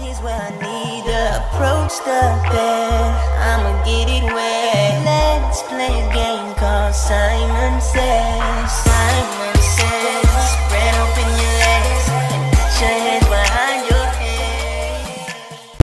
Here's where I need to approach the bed. I'ma get it wet. Let's play a game called Simon Says.